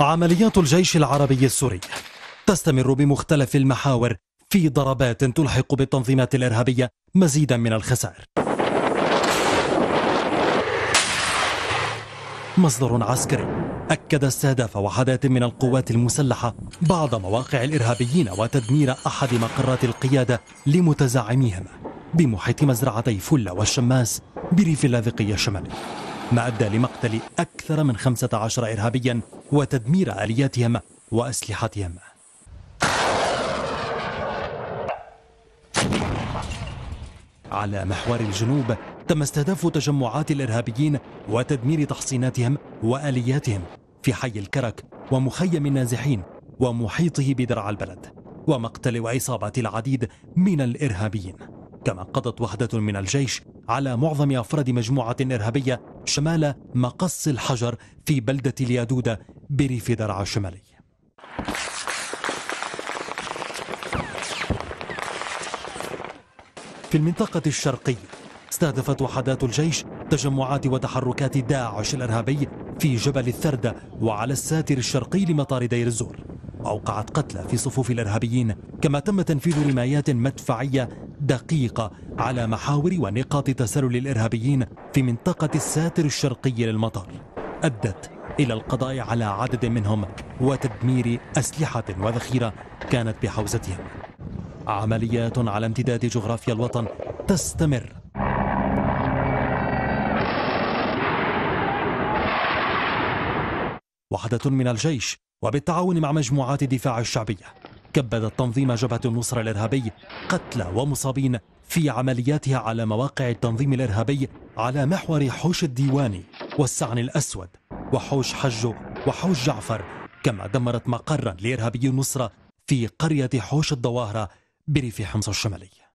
عمليات الجيش العربي السوري تستمر بمختلف المحاور في ضربات تلحق بالتنظيمات الإرهابية مزيدا من الخسائر. مصدر عسكري. أكد استهداف وحدات من القوات المسلحة بعض مواقع الإرهابيين وتدمير أحد مقرات القيادة لمتزعميهم بمحيط مزرعتي فلة والشماس بريف اللاذقية الشمالي. ما أدى لمقتل أكثر من 15 إرهابيا وتدمير آلياتهم وأسلحتهم. على محور الجنوب تم استهداف تجمعات الإرهابيين وتدمير تحصيناتهم وآلياتهم في حي الكرك ومخيم النازحين ومحيطه بدرع البلد ومقتل وإصابة العديد من الإرهابيين. كما قضت وحدة من الجيش على معظم أفراد مجموعة إرهابية شمال مقص الحجر في بلدة اليادودة بريف درعا الشمالي في المنطقة الشرقية استهدفت وحدات الجيش تجمعات وتحركات داعش الإرهابي في جبل الثردة وعلى الساتر الشرقي لمطار دير الزور. أوقعت قتلى في صفوف الإرهابيين كما تم تنفيذ رمايات مدفعية دقيقة على محاور ونقاط تسلل الإرهابيين في منطقة الساتر الشرقي للمطار أدت إلى القضاء على عدد منهم وتدمير أسلحة وذخيرة كانت بحوزتهم. عمليات على امتداد جغرافيا الوطن تستمر. وحدة من الجيش وبالتعاون مع مجموعات الدفاع الشعبية كبدت تنظيم جبهة النصرة الإرهابي قتلى ومصابين في عملياتها على مواقع التنظيم الإرهابي على محور حوش الديواني والسعن الأسود وحوش حجو وحوش جعفر كما دمرت مقرا لإرهابي النصرة في قرية حوش الظواهرة بريف حمص الشمالي.